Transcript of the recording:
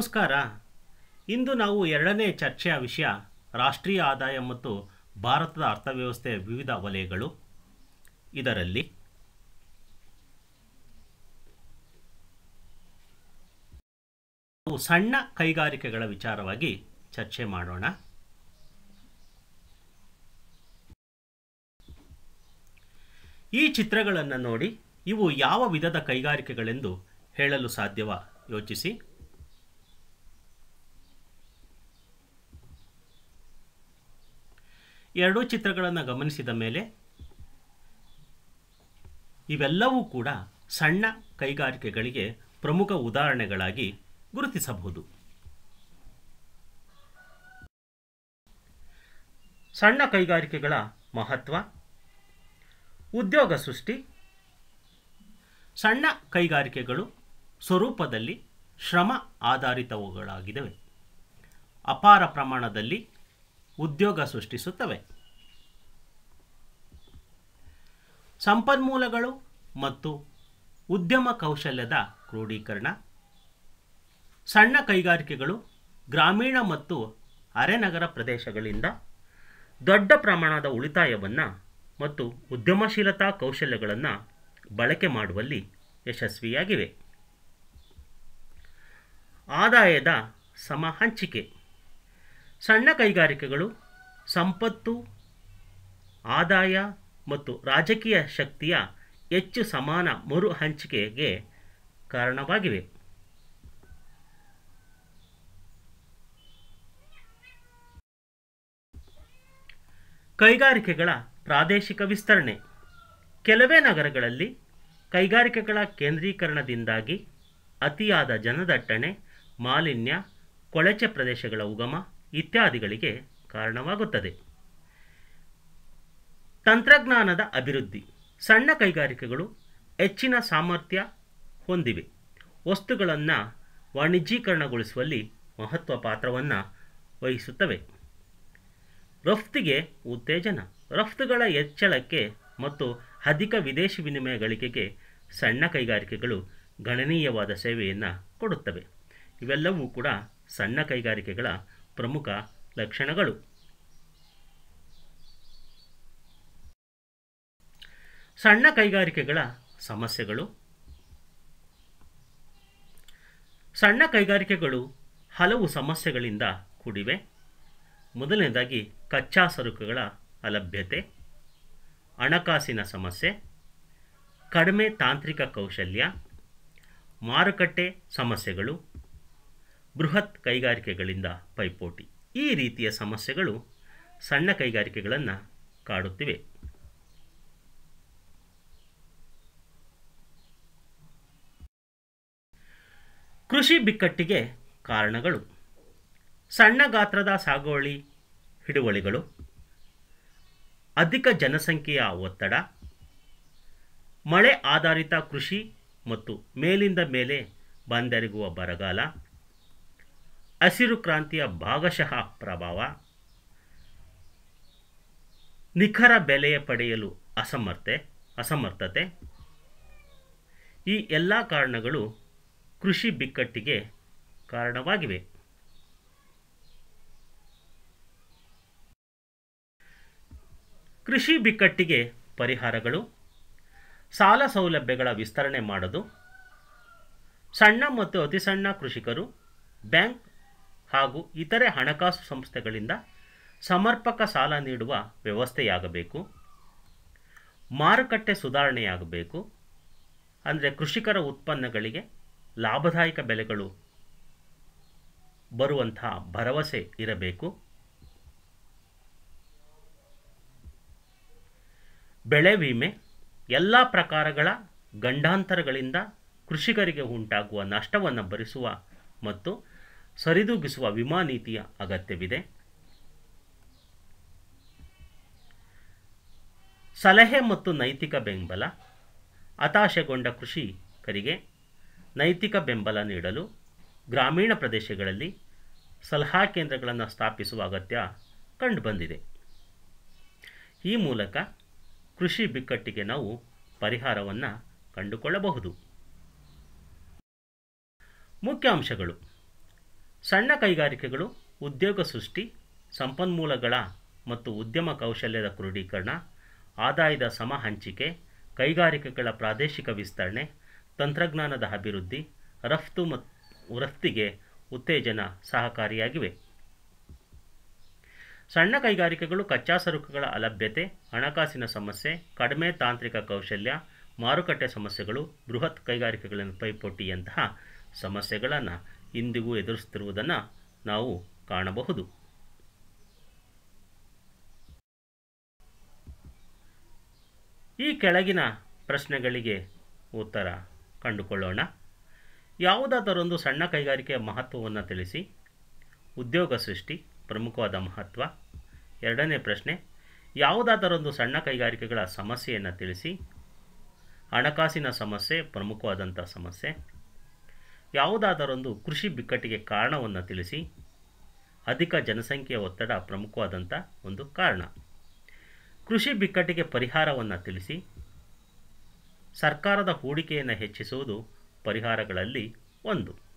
ನಮಸ್ಕಾರ. ಇಂದು ನಾವು ಎರಡನೇ ಚರ್ಚೆಯ ವಿಷಯ ರಾಷ್ಟ್ರೀಯ ಆದಾಯ ಮತ್ತು ಭಾರತದ ಅರ್ಥವ್ಯವಸ್ಥೆಯ ವಿವಿಧ ವಲಯಗಳು. ಇದರಲ್ಲಿ ಸಣ್ಣ ಕೈಗಾರಿಕೆಗಳ ವಿಚಾರವಾಗಿ ಚರ್ಚೆ ಮಾಡೋಣ. ಈ ಚಿತ್ರಗಳನ್ನು ನೋಡಿ ಇವು ಯಾವ ವಿಧದ ಕೈಗಾರಿಕೆಗಳೆಂದು ಹೇಳಲು ಸಾಧ್ಯವ? ಯೋಚಿಸಿ. ಎರಡೂ ಚಿತ್ರಗಳನ್ನು ಗಮನಿಸಿದ ಮೇಲೆ ಇವೆಲ್ಲವೂ ಕೂಡ ಸಣ್ಣ ಕೈಗಾರಿಕೆಗಳಿಗೆ ಪ್ರಮುಖ ಉದಾಹರಣೆಗಳಾಗಿ ಗುರುತಿಸಬಹುದು. ಸಣ್ಣ ಕೈಗಾರಿಕೆಗಳ ಮಹತ್ವ, ಉದ್ಯೋಗ ಸೃಷ್ಟಿ, ಸಣ್ಣ ಕೈಗಾರಿಕೆಗಳು ಸ್ವರೂಪದಲ್ಲಿ ಶ್ರಮ ಆಧಾರಿತವುಗಳಾಗಿವೆ ಅಪಾರ ಪ್ರಮಾಣದಲ್ಲಿ ಉದ್ಯೋಗ ಸೃಷ್ಟಿಸುತ್ತವೆ. ಸಂಪನ್ಮೂಲಗಳು ಮತ್ತು ಉದ್ಯಮ ಕೌಶಲ್ಯದ ಕ್ರೋಢೀಕರಣ ಸಣ್ಣ ಕೈಗಾರಿಕೆಗಳು ಗ್ರಾಮೀಣ ಮತ್ತು ಅರೆನಗರ ಪ್ರದೇಶಗಳಿಂದ ದೊಡ್ಡ ಪ್ರಮಾಣದ ಉಳಿತಾಯವನ್ನು ಮತ್ತು ಉದ್ಯಮಶೀಲತಾ ಕೌಶಲ್ಯಗಳನ್ನು ಬಳಕೆ ಮಾಡುವಲ್ಲಿ ಯಶಸ್ವಿಯಾಗಿವೆ. ಆದಾಯದ ಸಮ ಹಂಚಿಕೆ ಸಣ್ಣ ಕೈಗಾರಿಕೆಗಳು, ಸಂಪತ್ತು, ಆದಾಯ ಮತ್ತು ರಾಜಕೀಯ ಶಕ್ತಿಯ ಹೆಚ್ಚು ಸಮಾನ ಮರು ಹಂಚಿಕೆಗೆ ಕಾರಣವಾಗಿವೆ. ಕೈಗಾರಿಕೆಗಳ ಪ್ರಾದೇಶಿಕ ವಿಸ್ತರಣೆ. ಕೆಲವೇ ನಗರಗಳಲ್ಲಿ ಕೈಗಾರಿಕೆಗಳ ಕೇಂದ್ರೀಕರಣದಿಂದಾಗಿ ಅತಿಯಾದ ಜನದಟ್ಟಣೆ, ಮಾಲಿನ್ಯ, ಕೊಳಚೆ ಪ್ರದೇಶಗಳ ಉಗಮ ಇತ್ಯಾದಿಗಳಿಗೆ ಕಾರಣವಾಗುತ್ತದೆ. ತಂತ್ರಜ್ಞಾನದ ಅಭಿವೃದ್ಧಿ. ಸಣ್ಣ ಕೈಗಾರಿಕೆಗಳು ಹೆಚ್ಚಿನ ಸಾಮರ್ಥ್ಯ ಹೊಂದಿವೆ. ವಸ್ತುಗಳನ್ನು ವಾಣಿಜ್ಯೀಕರಣಗೊಳಿಸುವಲ್ಲಿ ಮಹತ್ವ ಪಾತ್ರವನ್ನು ವಹಿಸುತ್ತವೆ. ರಫ್ತಿಗೆ ಉತ್ತೇಜನ. ರಫ್ತುಗಳ ಹೆಚ್ಚಳಕ್ಕೆ ಮತ್ತು ಅಧಿಕ ವಿದೇಶಿ ವಿನಿಮಯ ಗಳಿಕೆಗೆ ಸಣ್ಣ ಕೈಗಾರಿಕೆಗಳು ಗಣನೀಯವಾದ ಸೇವೆಯನ್ನು ಕೊಡುತ್ತವೆ. ಇವೆಲ್ಲವೂ ಕೂಡ ಸಣ್ಣ ಕೈಗಾರಿಕೆಗಳ ಪ್ರಮುಖ ಲಕ್ಷಣಗಳು. ಸಣ್ಣ ಕೈಗಾರಿಕೆಗಳ ಸಮಸ್ಯೆಗಳು. ಸಣ್ಣ ಕೈಗಾರಿಕೆಗಳು ಹಲವು ಸಮಸ್ಯೆಗಳಿಂದ ಕೂಡಿವೆ. ಮೊದಲನೇದಾಗಿ ಕಚ್ಚಾ ಸರಕುಗಳ ಅಲಭ್ಯತೆ, ಹಣಕಾಸಿನ ಸಮಸ್ಯೆ, ಕಡಿಮೆ ತಾಂತ್ರಿಕ ಕೌಶಲ್ಯ, ಮಾರುಕಟ್ಟೆ ಸಮಸ್ಯೆಗಳು ಬೃಹತ್ ಕೈಗಾರಿಕೆಗಳಿಂದ ಪೈಪೋಟಿ. ಈ ರೀತಿಯ ಸಮಸ್ಯೆಗಳು ಸಣ್ಣ ಕೈಗಾರಿಕೆಗಳನ್ನು ಕಾಡುತ್ತಿವೆ. ಕೃಷಿ ಬಿಕ್ಕಟ್ಟಿಗೆ ಕಾರಣಗಳು. ಸಣ್ಣ ಗಾತ್ರದ ಸಾಗುವಳಿ ಹಿಡುವಳಿಗಳು, ಅಧಿಕ ಜನಸಂಖ್ಯೆಯ ಒತ್ತಡ, ಮಳೆ ಆಧಾರಿತ ಕೃಷಿ ಮತ್ತು ಮೇಲಿಂದ ಮೇಲೆ ಬಂದೆರಗುವ ಬರಗಾಲ ಹಸಿರು ಕ್ರಾಂತಿಯ ಭಾಗಶಃ ಪ್ರಭಾವ, ನಿಖರ ಬೆಲೆಯ ಪಡೆಯಲು ಅಸಮರ್ಥೆ, ಅಸಮರ್ಥತೆ. ಈ ಎಲ್ಲ ಕಾರಣಗಳು ಕೃಷಿ ಬಿಕ್ಕಟ್ಟಿಗೆ ಕಾರಣವಾಗಿವೆ. ಕೃಷಿ ಬಿಕ್ಕಟ್ಟಿಗೆ ಪರಿಹಾರಗಳು, ಸಾಲ ಸೌಲಭ್ಯಗಳ ವಿಸ್ತರಣೆ ಮಾಡೋದು, ಸಣ್ಣ ಮತ್ತು ಅತಿ ಸಣ್ಣ ಕೃಷಿಕರು ಬ್ಯಾಂಕ್ ಹಾಗೂ ಇತರೆ ಹಣಕಾಸು ಸಂಸ್ಥೆಗಳಿಂದ ಸಮರ್ಪಕ ಸಾಲ ನೀಡುವ ವ್ಯವಸ್ಥೆಯಾಗಬೇಕು. ಮಾರುಕಟ್ಟೆ ಸುಧಾರಣೆಯಾಗಬೇಕು. ಅಂದರೆ ಕೃಷಿಕರ ಉತ್ಪನ್ನಗಳಿಗೆ ಲಾಭದಾಯಕ ಬೆಲೆಗಳು ಬರುವಂತಹ ಭರವಸೆ ಇರಬೇಕು. ಬೆಳೆ ವಿಮೆ ಎಲ್ಲ ಪ್ರಕಾರಗಳ ಗಂಡಾಂತರಗಳಿಂದ ಕೃಷಿಕರಿಗೆ ಉಂಟಾಗುವ ನಷ್ಟವನ್ನು ಭರಿಸುವ ಮತ್ತು ಸರಿದೂಗಿಸುವ ವಿಮಾ ನೀತಿಯ ಅಗತ್ಯವಿದೆ. ಸಲಹೆ ಮತ್ತು ನೈತಿಕ ಬೆಂಬಲ, ಹತಾಶೆಗೊಂಡ ಕೃಷಿಕರಿಗೆ ನೈತಿಕ ಬೆಂಬಲ ನೀಡಲು ಗ್ರಾಮೀಣ ಪ್ರದೇಶಗಳಲ್ಲಿ ಸಲಹಾ ಕೇಂದ್ರಗಳನ್ನು ಸ್ಥಾಪಿಸುವ ಅಗತ್ಯ ಕಂಡುಬಂದಿದೆ. ಈ ಮೂಲಕ ಕೃಷಿ ಬಿಕ್ಕಟ್ಟಿಗೆ ನಾವು ಪರಿಹಾರವನ್ನು ಕಂಡುಕೊಳ್ಳಬಹುದು. ಮುಖ್ಯಾಂಶಗಳು. ಸಣ್ಣ ಕೈಗಾರಿಕೆಗಳು, ಉದ್ಯೋಗ ಸೃಷ್ಟಿ, ಸಂಪನ್ಮೂಲಗಳ ಮತ್ತು ಉದ್ಯಮ ಕೌಶಲ್ಯದ ಕ್ರೋಢೀಕರಣ ಆದಾಯದ ಸಮ ಹಂಚಿಕೆ ಕೈಗಾರಿಕೆಗಳ ಪ್ರಾದೇಶಿಕ ವಿಸ್ತರಣೆ, ತಂತ್ರಜ್ಞಾನದ ಅಭಿವೃದ್ಧಿ, ರಫ್ತು ಮತ್ತು ರಫ್ತಿಗೆ ಉತ್ತೇಜನ ಸಹಕಾರಿಯಾಗಿವೆ. ಸಣ್ಣ ಕೈಗಾರಿಕೆಗಳು ಕಚ್ಚಾ ಸರಕುಗಳ ಅಲಭ್ಯತೆ, ಹಣಕಾಸಿನ ಸಮಸ್ಯೆ, ಕಡಿಮೆ ತಾಂತ್ರಿಕ ಕೌಶಲ್ಯ, ಮಾರುಕಟ್ಟೆ ಸಮಸ್ಯೆಗಳು, ಬೃಹತ್ ಕೈಗಾರಿಕೆಗಳನ್ನು ಪೈಪೋಟಿಯಂತಹ ಸಮಸ್ಯೆಗಳನ್ನು ಇಂದಿಗೂ ಎದುರಿಸುತ್ತಿರುವುದನ್ನು ನಾವು ಕಾಣಬಹುದು. ಈ ಕೆಳಗಿನ ಪ್ರಶ್ನೆಗಳಿಗೆ ಉತ್ತರ ಕಂಡುಕೊಳ್ಳೋಣ. ಯಾವುದಾದರೊಂದು ಸಣ್ಣ ಕೈಗಾರಿಕೆಯ ಮಹತ್ವವನ್ನು ತಿಳಿಸಿ. ಉದ್ಯೋಗ ಸೃಷ್ಟಿ, ಪ್ರಮುಖವಾದ ಮಹತ್ವ. ಎರಡನೇ ಪ್ರಶ್ನೆ, ಯಾವುದಾದರೊಂದು ಸಣ್ಣ ಕೈಗಾರಿಕೆಗಳ ಸಮಸ್ಯೆಯನ್ನು ತಿಳಿಸಿ. ಹಣಕಾಸಿನ ಸಮಸ್ಯೆ ಪ್ರಮುಖವಾದಂಥ ಸಮಸ್ಯೆ. ಯಾವುದಾದರೊಂದು ಕೃಷಿ ಬಿಕ್ಕಟ್ಟಿಗೆ ಕಾರಣವನ್ನು ತಿಳಿಸಿ ಅಧಿಕ ಜನಸಂಖ್ಯೆಯ ಒತ್ತಡ ಪ್ರಮುಖವಾದಂಥ ಒಂದು ಕಾರಣ. ಕೃಷಿ ಬಿಕ್ಕಟ್ಟಿಗೆ ಪರಿಹಾರವನ್ನು ತಿಳಿಸಿ ಸರ್ಕಾರದ ಹೂಡಿಕೆಯನ್ನು ಹೆಚ್ಚಿಸುವುದು ಪರಿಹಾರಗಳಲ್ಲಿ ಒಂದು.